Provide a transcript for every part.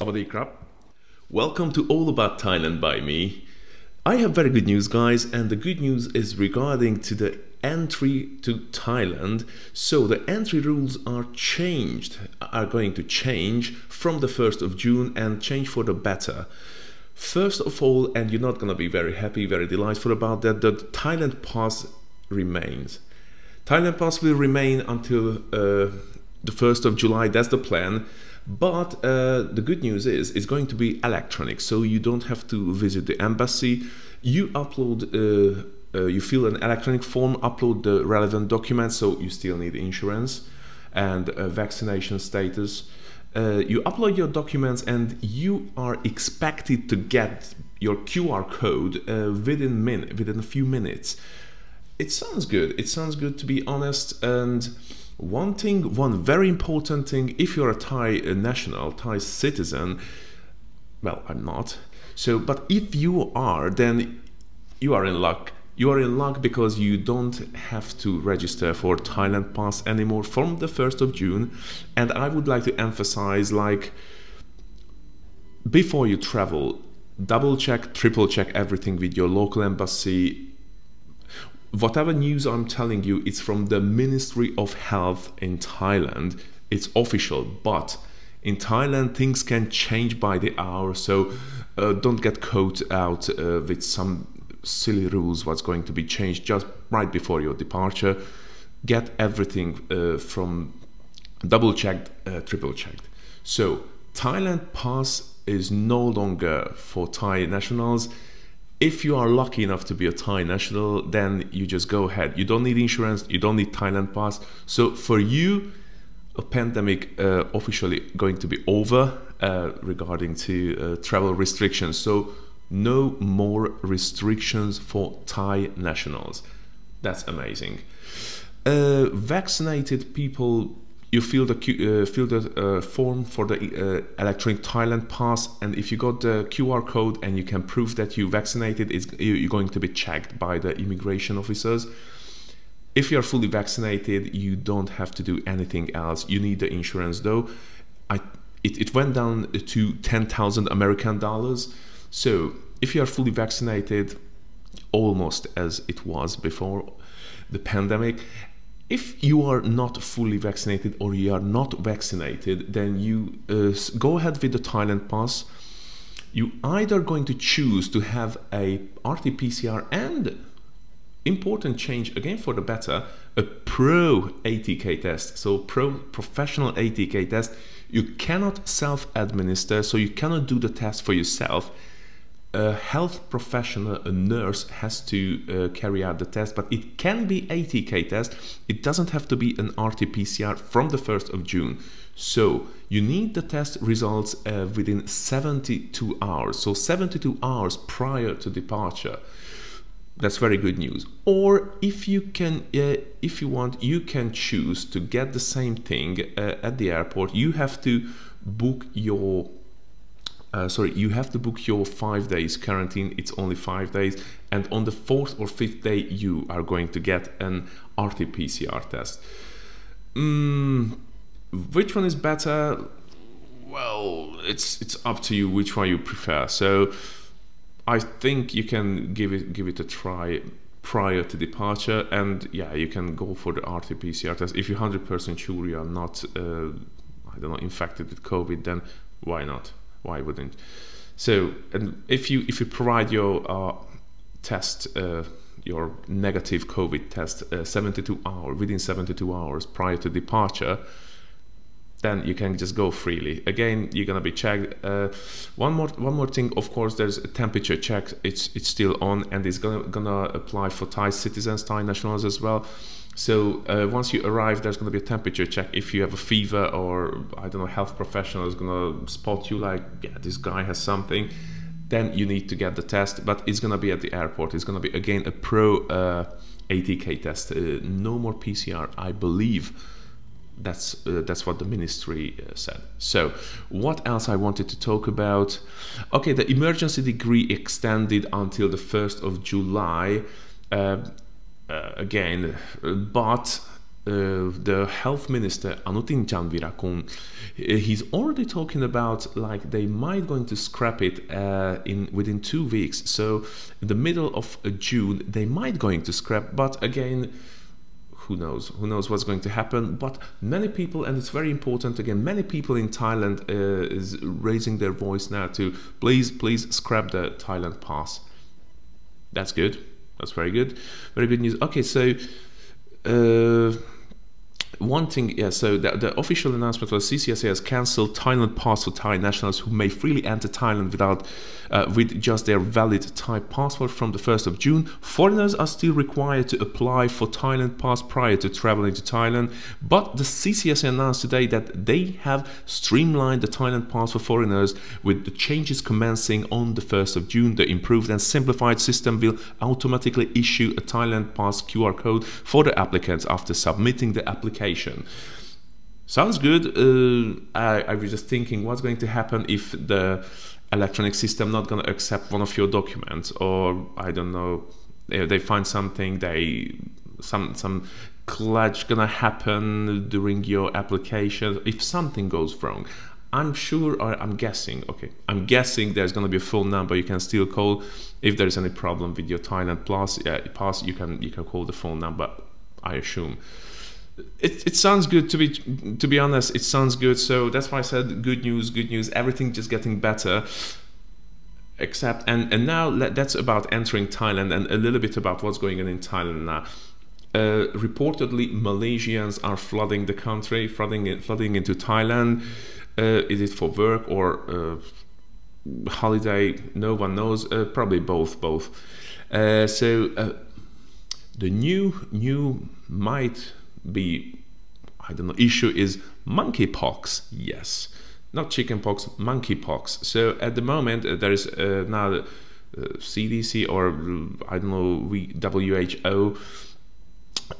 Sawadee krap. Welcome to All About Thailand by Mii. I have very good news, guys, and the good news is regarding to the entry to Thailand. So the entry rules are changed, are going to change from the 1st of June and change for the better. First of all, and you're not going to be very happy, very delightful about that, the Thailand pass remains. Thailand pass will remain until uh, the 1st of July, that's the plan. But uh, the good news is it's going to be electronic, so you don't have to visit the embassy. You upload, uh, uh, you fill an electronic form, upload the relevant documents, so you still need insurance and vaccination status. Uh, you upload your documents and you are expected to get your QR code uh, within min- within a few minutes. It sounds good. It sounds good to be honest. And one thing, one very important thing, if you're a Thai national, Thai citizen, well, I'm not. So, but if you are, then you are in luck you are in luck because you don't have to register for Thailand Pass anymore from the 1st of June. And I would like to emphasize like before you travel, double check, triple check everything with your local embassy. Whatever news I'm telling you, it's from the Ministry of Health in Thailand. It's official, but in Thailand things can change by the hour, so uh, don't get caught out uh, with some silly rules what's going to be changed just right before your departure. Get everything uh, from double checked, uh, triple checked. So Thailand pass is no longer for Thai nationals. If you are lucky enough to be a Thai national, then you just go ahead. You don't need insurance, you don't need Thailand pass. So for you, a pandemic uh, officially going to be over uh, regarding to uh, travel restrictions. So no more restrictions for Thai nationals. That's amazing. Uh, vaccinated people, you fill the uh, fill the uh, form for the uh, electronic Thailand pass, and if you got the QR code and you can prove that you vaccinated, it's, you're going to be checked by the immigration officers. If you're fully vaccinated, you don't have to do anything else. You need the insurance though. I it, it went down to ten thousand American dollars so, if you are fully vaccinated, almost as it was before the pandemic, if you are not fully vaccinated or you are not vaccinated, then you uh, go ahead with the Thailand pass. You either going to choose to have a RT-PCR and important change again for the better, a pro ATK test. So pro professional ATK test, you cannot self-administer, so you cannot do the test for yourself a health professional, a nurse, has to uh, carry out the test, but it can be ATK test. It doesn't have to be an RT-PCR from the 1st of June. So you need the test results uh, within 72 hours. So 72 hours prior to departure. That's very good news. Or if you can, uh, if you want, you can choose to get the same thing uh, at the airport. You have to book your uh, sorry, you have to book your five days quarantine. It's only five days, and on the fourth or fifth day, you are going to get an RT-PCR test. Mm, which one is better? Well, it's it's up to you which one you prefer. So, I think you can give it give it a try prior to departure, and yeah, you can go for the RT-PCR test if you're hundred percent sure you are not, uh, I don't know, infected with COVID. Then why not? Why wouldn't? So and if you if you provide your uh, test uh, your negative covid test uh, 72 hours within 72 hours prior to departure then you can just go freely. Again you're gonna be checked. Uh, one more one more thing of course there's a temperature check. It's it's still on and it's gonna gonna apply for thai citizens thai nationals as well so uh, once you arrive, there's going to be a temperature check. If you have a fever or I don't know, health professional is going to spot you like, yeah, this guy has something, then you need to get the test. But it's going to be at the airport. It's going to be again a pro uh, ATK test. Uh, no more PCR, I believe. That's uh, that's what the ministry uh, said. So, what else I wanted to talk about? Okay, the emergency degree extended until the first of July. Uh, again, but uh, the health minister Anutin Charnvirakul, he's already talking about like they might going to scrap it uh, in within two weeks. So in the middle of uh, June they might going to scrap, but again who knows? Who knows what's going to happen? But many people and it's very important again many people in thailand uh, is raising their voice now to please please scrap the thailand pass. That's good that's very good. Very good news. Okay so uh, one thing, yeah, so the, the official announcement was CCSA has cancelled Thailand pass for Thai nationals who may freely enter Thailand without, uh, with just their valid Thai passport from the 1st of June. Foreigners are still required to apply for Thailand pass prior to traveling to Thailand, but the CCSA announced today that they have streamlined the Thailand pass for foreigners with the changes commencing on the 1st of June. The improved and simplified system will automatically issue a Thailand pass QR code for the applicants after submitting the application Sounds good. Uh, I, I, was just thinking, what's going to happen if the electronic system not going to accept one of your documents, or I don't know, if they find something they some some clutch gonna happen during your application if something goes wrong. I'm sure, or I'm guessing, okay, I'm guessing there's going to be a phone number you can still call if there's any problem with your Thailand Plus uh, pass. You can you can call the phone number. I assume it, it sounds good to be to be honest it sounds good. So that's why i said good news good news. Everything just getting better. Except and and now that's about entering thailand and a little bit about what's going on in thailand now. Uh, reportedly malaysians are flooding the country flooding in, flooding into thailand. Uh, is it for work or uh, holiday? No one knows. Uh, probably both both. Uh, so uh, the new new might be I don't know issue is monkeypox. Yes, not chickenpox, monkeypox. So at the moment uh, there is uh, now uh, CDC or I don't know we WHO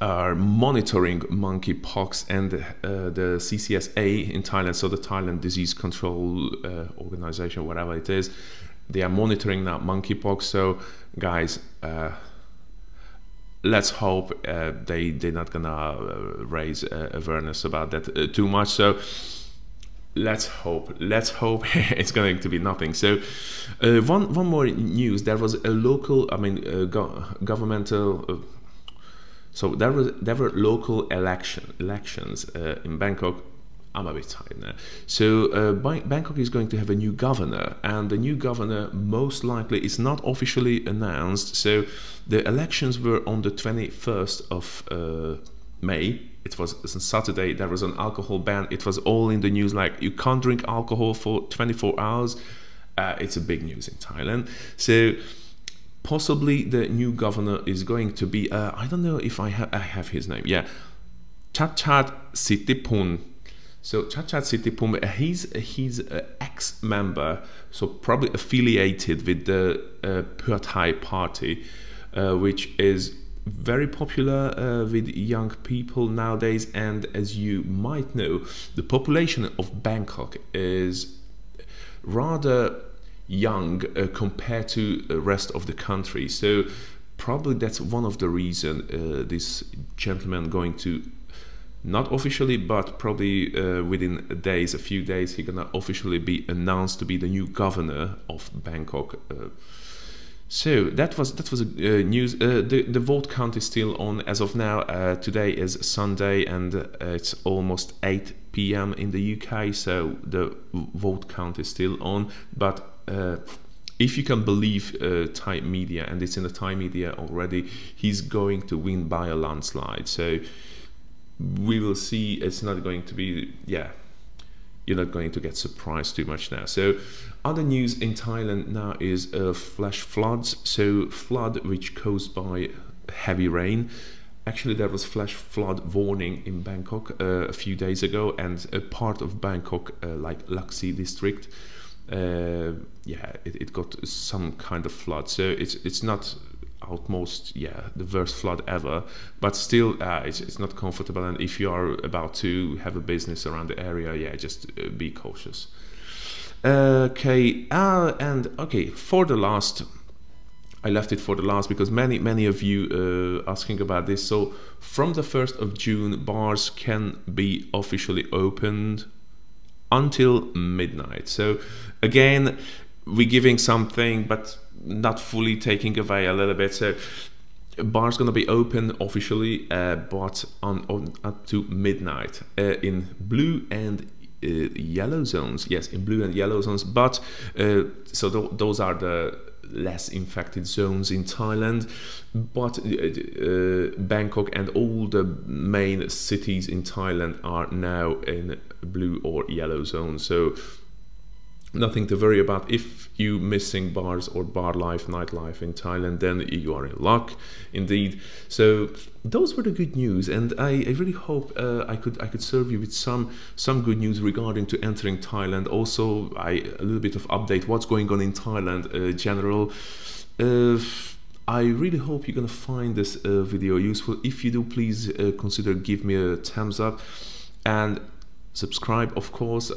are monitoring monkeypox and uh, the CCSA in Thailand, so the Thailand Disease Control uh, Organization, whatever it is, they are monitoring now monkeypox. So guys uh, let's hope uh, they they're not gonna uh, raise uh, awareness about that uh, too much. So let's hope let's hope it's going to be nothing. So uh, one one more news. There was a local i mean uh, go governmental so there was there were local election elections in bangkok I'm a bit tired now. So uh, Bangkok is going to have a new governor, and the new governor most likely is not officially announced. So the elections were on the 21st of uh, May. It was Saturday. There was an alcohol ban. It was all in the news. Like you can't drink alcohol for 24 hours. Uh, it's a big news in Thailand. So possibly the new governor is going to be. Uh, I don't know if I have I have his name. Yeah, Chadchart Sittipunt so Chadchart Sittipunt, he's he's an ex-member, so probably affiliated with the uh, party, uh, which is very popular uh, with young people nowadays. And as you might know, the population of Bangkok is rather young uh, compared to the rest of the country. So probably that's one of the reason uh, this gentleman going to not officially, but probably uh, within days, a few days, he's gonna officially be announced to be the new governor of Bangkok. Uh, so that was that was uh, news. Uh, the the vote count is still on as of now. Uh, today is Sunday, and uh, it's almost 8 p.m. in the UK. So the vote count is still on, but if you can believe Thai media, and it's in the Thai media already, he's going to win by a landslide. So we will see it's not going to be yeah you're not going to get surprised too much now. So other news in thailand now is uh, flash floods. So flood which caused by heavy rain. Actually there was flash flood warning in bangkok uh, a few days ago and a part of bangkok uh, like Lak Si district uh, yeah it, it got some kind of flood. So it's it's not outmost yeah the worst flood ever but still uh, it's, it's not comfortable and if you are about to have a business around the area yeah just uh, be cautious okay uh, and okay for the last I left it for the last because many many of you uh, asking about this. So from the first of June, bars can be officially opened until midnight. So again, we're giving something, but not fully taking away a little bit. So bar's gonna be open officially, uh, but on, on up to midnight uh, in blue and uh, yellow zones. Yes, in blue and yellow zones. But uh, so th those are the less infected zones in Thailand, but uh, uh, Bangkok and all the main cities in Thailand are now in blue or yellow zones. So nothing to worry about. If you missing bars or bar life, nightlife in Thailand, then you are in luck, indeed. So those were the good news, and I, I really hope uh, I could I could serve you with some some good news regarding to entering Thailand. Also, I a little bit of update what's going on in Thailand, uh, general. Uh, I really hope you're gonna find this uh, video useful. If you do, please uh, consider give me a thumbs up and subscribe, of course.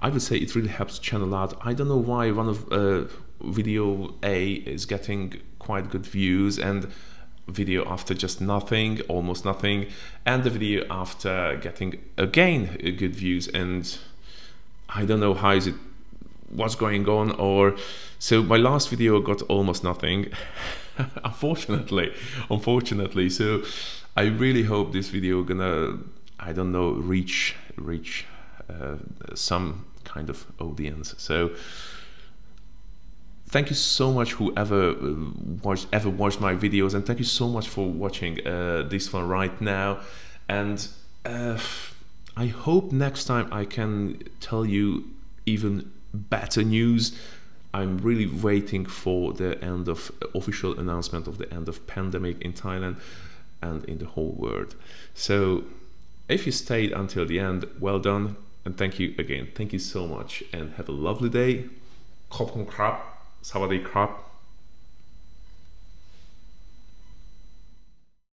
I would say it really helps channel out. I don't know why one of uh, video A is getting quite good views and video after just nothing, almost nothing, and the video after getting again good views and I don't know how is it what's going on or so my last video got almost nothing unfortunately unfortunately so I really hope this video gonna I don't know reach reach some kind of audience. So thank you so much whoever uh, watched ever watched my videos and thank you so much for watching uh, this one right now. And uh, I hope next time I can tell you even better news. I'm really waiting for the end of official announcement of the end of pandemic in Thailand and in the whole world. So if you stayed until the end well done and thank you again. Thank you so much and have a lovely day. Kopken krab, Sawadee krab.